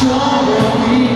sure we